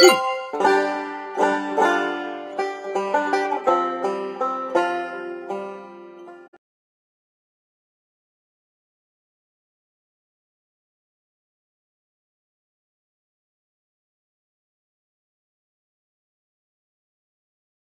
Huh.